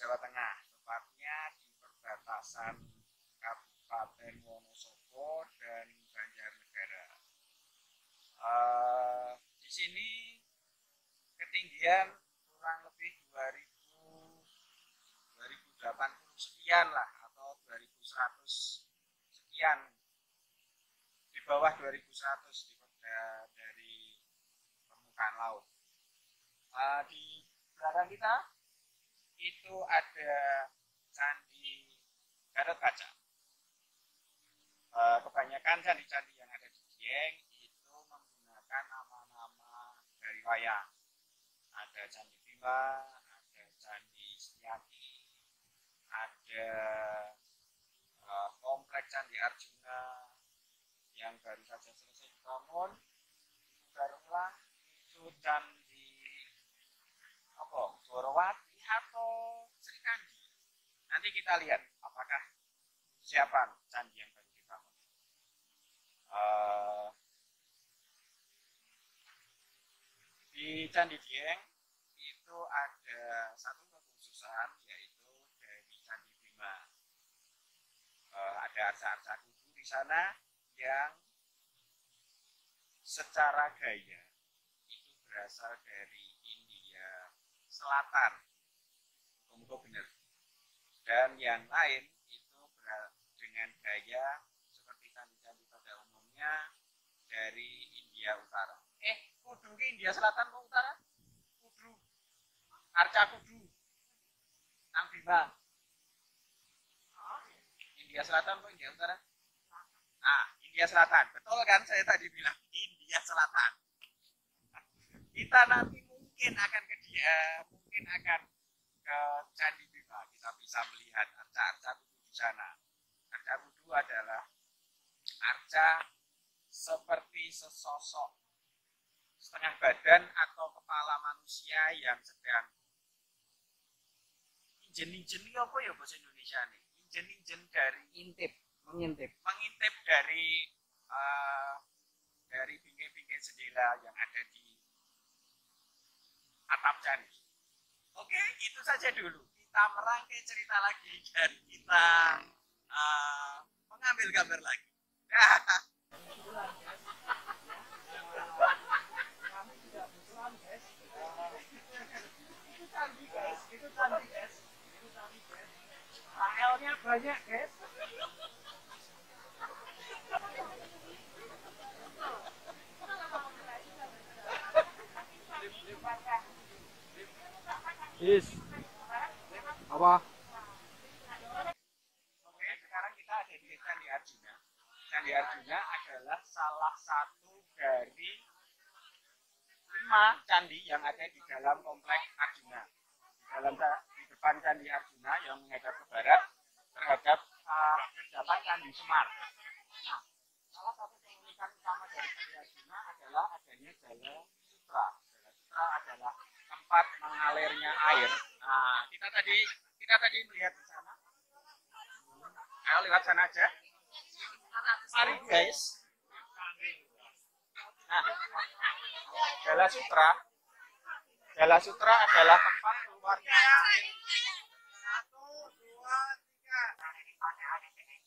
Jawa Tengah, tepatnya di perbatasan Kabupaten Wonosobo dan Banjarnegara. Uh, di sini ketinggian kurang lebih 2000 2080 sekian lah atau 2100 sekian di bawah 2100 di dari permukaan laut. Uh, di belakang kita itu ada candi Gatot Kaca. Uh, kebanyakan candi-candi yang ada di Dieng itu menggunakan nama-nama dari wayang. Ada candi Bima ada candi Setiati ada uh, komplek candi Arjuna yang baru saja selesai dibangun. Baru itu candi apa Borowati nanti kita lihat apakah siapa candi yang baru dibangun uh, di Candi Dieng itu ada satu kekhususan yaitu dari Candi Bima. Uh, ada arca-arca kudu di sana yang secara gaya itu berasal dari India Selatan. Tunggu benar dan yang lain itu dengan gaya seperti candi-candi pada umumnya dari India Utara. Eh kudu ke India Selatan ke Utara? Kudu. Arca kudu. Nang Bima. India Selatan ke India Utara? Nah India Selatan. Betul kan saya tadi bilang? India Selatan. Kita nanti mungkin akan ke dia mungkin akan ke Candi Bima kita bisa melihat arca-arca kudu di sana arca kudu adalah arca seperti sesosok setengah badan atau kepala manusia yang sedang injen-injen ini apa ya bahasa Indonesia nih injen-injen dari intip mengintip mengintip dari uh, dari bingkai-bingkai jendela yang ada di atap candi. Oke, itu saja dulu. Kita merangkai cerita lagi dan kita uh, mengambil gambar lagi. nya banyak guys Yes. Apa? Oke, sekarang kita ada di Candi Arjuna. Candi Arjuna adalah salah satu dari lima candi yang ada di dalam komplek Arjuna. Di dalam di depan Candi Arjuna yang menghadap ke barat terhadap uh, Candi Semar. Nah, salah satu keunikan utama dari Candi Arjuna adalah adanya Jala Sutra. Jala Sutra adalah tempat mengalirnya air. Nah, kita tadi kita tadi melihat di sana. Ayo lewat sana aja. Mari guys. Nah, Jala Sutra. Jala Sutra adalah tempat keluarnya.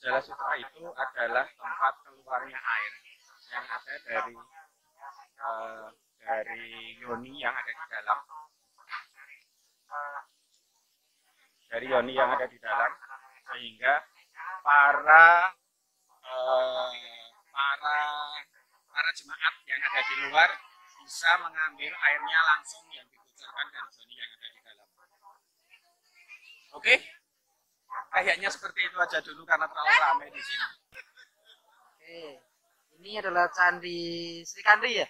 Jala Sutra itu adalah tempat keluarnya air yang ada dari uh, dari yoni yang ada di dalam dari yoni yang ada di dalam sehingga para eh, para para jemaat yang ada di luar bisa mengambil airnya langsung yang dikucurkan dari yoni yang ada di dalam. Oke? Kayaknya seperti itu aja dulu karena terlalu ramai di sini. Oke. Ini adalah Candi Sri Kandi ya?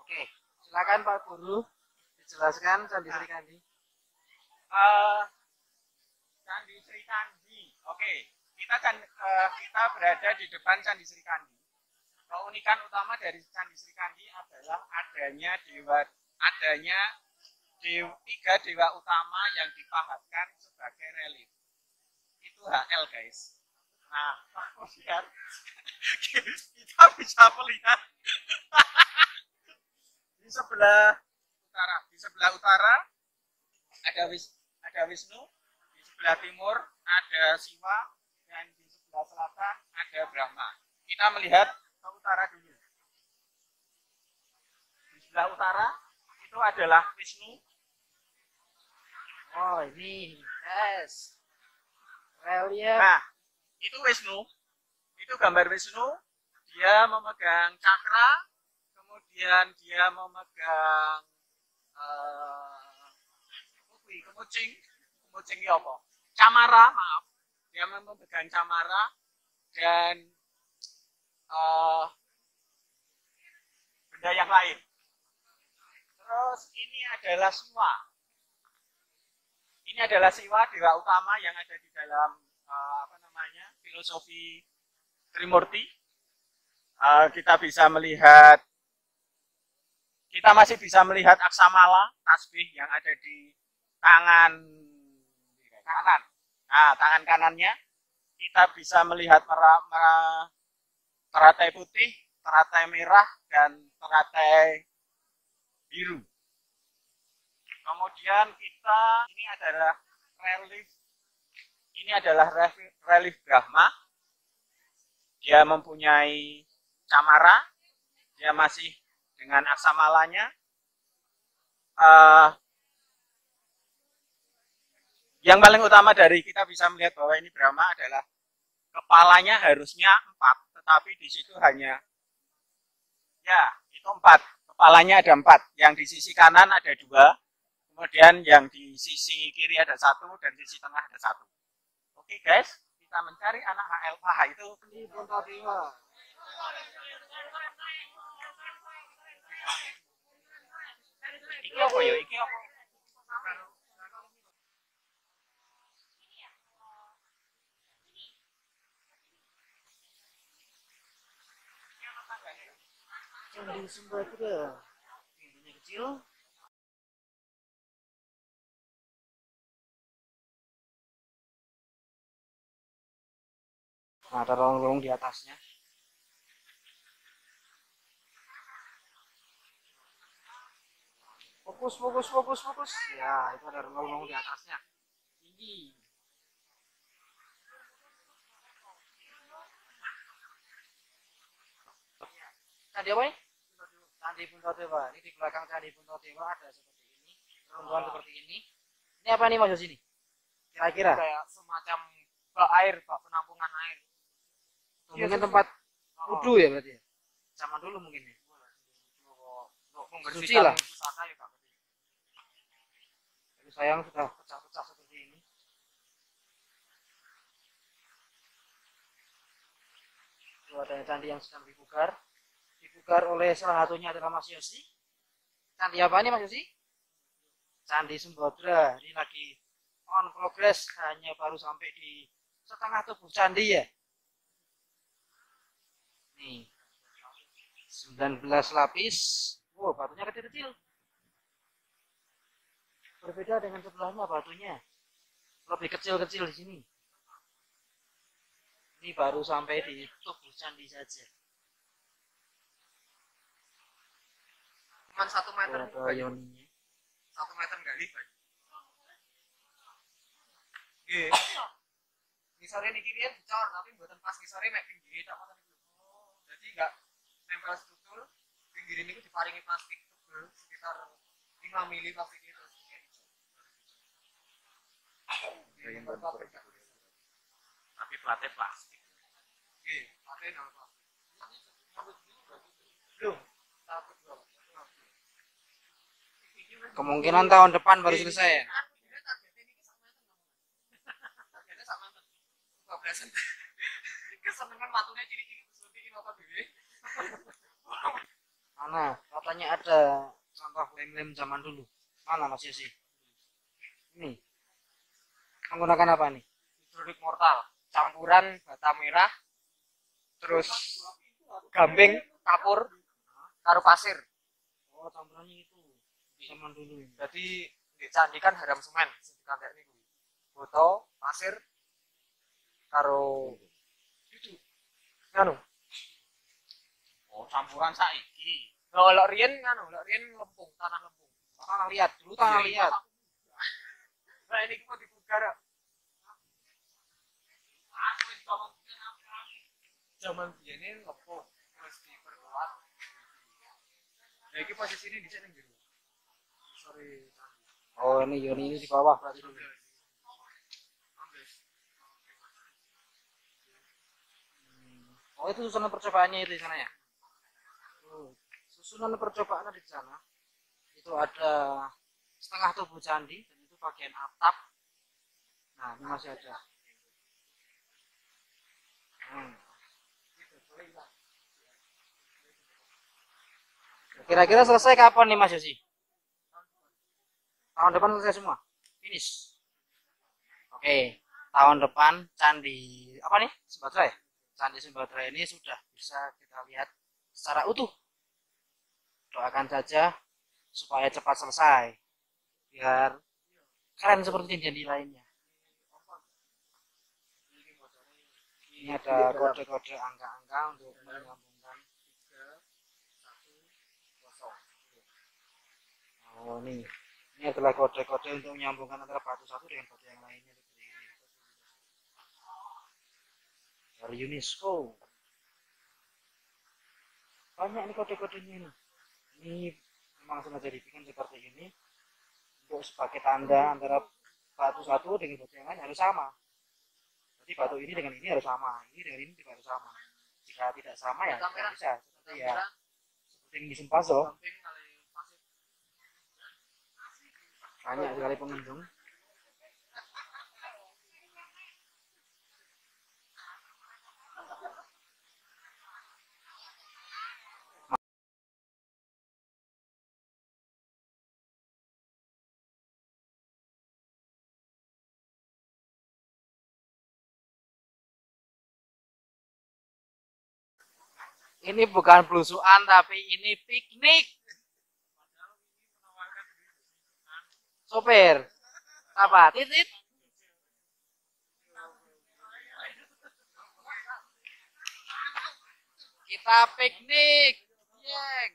Oke. Silakan Pak Guru dijelaskan Candi Sri Kandi. Uh, Candi Sri Kandi. Oke, kita kan uh, kita berada di depan Candi Sri Kandi. Keunikan utama dari Candi Sri Kandi adalah adanya dewa adanya dew, tiga dewa utama yang dipahatkan sebagai relief. Itu HL guys. Nah, kemudian kita bisa melihat di sebelah utara, di sebelah utara ada Wis, ada Wisnu, di sebelah timur ada Siwa, dan di sebelah selatan ada Brahma. Kita melihat ke utara dulu. Di sebelah utara itu adalah Wisnu. Oh, ini. Yes. Relief. Nah, itu Wisnu. Itu gambar Wisnu. Dia memegang cakra, kemudian dia memegang uh, kemucing, kemucing ya apa? Camara, maaf. Dia memegang camara dan uh, benda yang lain. Terus ini adalah Siwa. Ini adalah Siwa, dewa utama yang ada di dalam uh, apa namanya filosofi Trimurti. Uh, kita bisa melihat, kita masih bisa melihat aksamala, tasbih yang ada di tangan kanan. Nah, tangan kanannya kita bisa melihat merah, merah, teratai putih, teratai merah, dan teratai biru. Kemudian kita ini adalah relief ini adalah relief Brahma. Dia mempunyai camara, dia masih dengan aksamalanya. Uh, yang paling utama dari kita bisa melihat bahwa ini Brahma adalah kepalanya harusnya empat, tetapi di situ hanya ya itu empat. Kepalanya ada empat, yang di sisi kanan ada dua, kemudian yang di sisi kiri ada satu dan di sisi tengah ada satu. Oke guys, kita mencari anak HLPH itu. Iki apa ya? Iki apa? Candi Sumbadra. Pintunya kecil. Nah, ada lorong-lorong di atasnya. Fokus, fokus, fokus, fokus. Ya, itu ada lorong-lorong di atasnya. Tinggi. Candi apa ini? Candi Puntadewa. Ini di belakang Candi Puntadewa ada seperti ini. Runtuhan seperti ini. Ini apa nih Mas sini? Kira-kira? Kayak semacam bak air, bak penampungan air. Mungkin tempat wudhu ya berarti ya? Zaman dulu mungkin ya? Suci lah. Pusaka ya. Tapi sayang sudah pecah-pecah seperti ini. Itu ada candi yang sedang dibugar. Dibugar oleh salah satunya adalah Mas Yosi. Candi apa ini Mas Yosi? Candi Sembodra. Ini lagi on progress. Hanya baru sampai di setengah tubuh candi ya. Nih. 19 lapis. Wow, batunya kecil-kecil. Berbeda dengan sebelahnya batunya. Lebih kecil-kecil di sini. Ini baru sampai di tubuh candi saja. Cuman satu meter. Satu meter nggak lipat. Nggih. Ngisore niki riyen dicor, tapi mboten pas ngisore mek pinggire tak ngoten niku. Jadi nggak nempel struktur, pinggir ini diparingi plastik tebel sekitar 5 mili plastik itu. Tapi platnya plastik. Nggih, pakai nang Kemungkinan tahun depan baru selesai ya. Mana? Katanya ada contoh lem-lem zaman dulu. Mana Mas Yosi? Ini. Menggunakan apa nih? hidrolik mortal campuran bata merah terus gambing kapur karo pasir Oh, campurannya itu. Zaman dulu ini. jadi di candi kan haram semen sing dikantek niku. Boto pasir karo itu nganu? Oh, campuran saiki. lho lek riyen nganu lek riyen lempung tanah lempung. Tanah liat, dulu tanah liat. nah ini kok dibugar zaman biyen lempung terus diperkuat nah iki posisi ini dhisik ning jero Oh ini Yoni ini di bawah berarti. Oh itu susunan percobaannya itu di sana ya? Oh, susunan percobaan di sana itu ada setengah tubuh candi dan itu bagian atap. Nah ini masih ada. Hmm. Kira-kira selesai kapan nih Mas Yosi? Tahun depan selesai semua? Finish. Oke, tahun depan candi apa nih? Sumbadra ya? Candi Sumbadra ini sudah bisa kita lihat secara utuh. Doakan saja supaya cepat selesai. Biar keren seperti candi lainnya. Ini ada kode-kode angka-angka untuk menyambungkan Oh ini, ini adalah kode-kode untuk menyambungkan antara batu satu dengan batu yang lainnya. Dari UNESCO. Banyak nih kode-kodenya ini. Ini memang sengaja dibikin seperti ini untuk sebagai tanda antara batu satu dengan batu yang lain harus sama. Jadi batu ini dengan ini harus sama, ini dengan ini juga harus sama. Jika tidak sama ya tidak bisa. Seperti ya seperti yang banyak sekali pengunjung. Ini bukan belusuan tapi ini piknik sopir. Apa titit kita piknik. Yeng.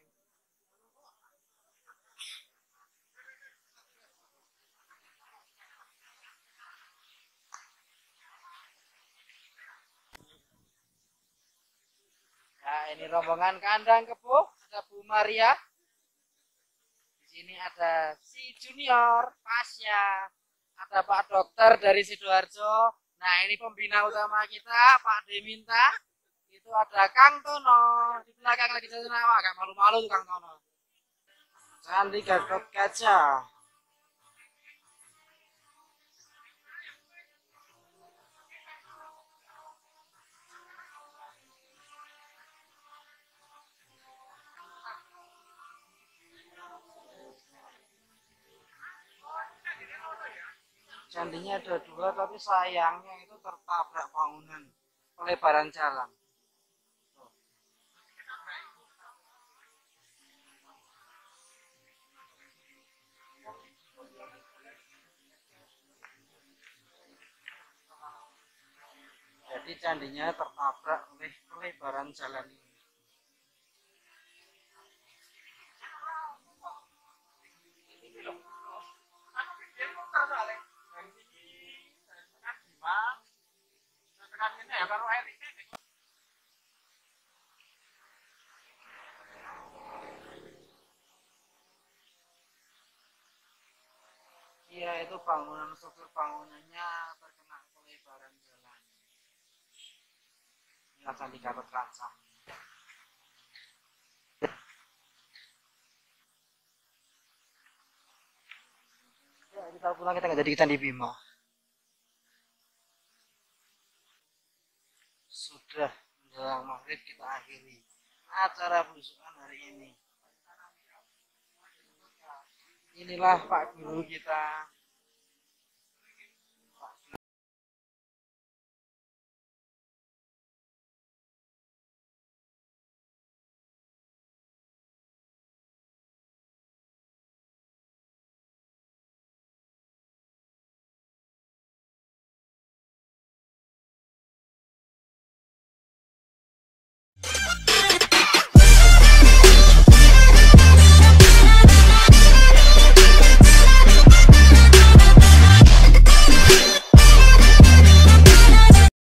Nah, ini rombongan kandang kebo, ada Bu Maria. Di sini ada si Junior, Pasya, ada Pak Dokter dari Sidoarjo. Nah, ini pembina utama kita, Pak Deminta. Itu ada Kang Tono. Di belakang lagi saya nama, agak malu-malu Kang Tono. Candi Gatot Kaca. Candinya ada dua, tapi sayangnya itu tertabrak bangunan pelebaran jalan. Jadi candinya tertabrak oleh pelebaran jalan ini. Bangunan struktur bangunannya terkena pelebaran jalan. Ini Candi Gatot Kaca. Ya kita pulang kita nggak jadi ke Candi Bima. Sudah menjelang maghrib kita akhiri acara belusukan hari ini. Inilah Pak Guru kita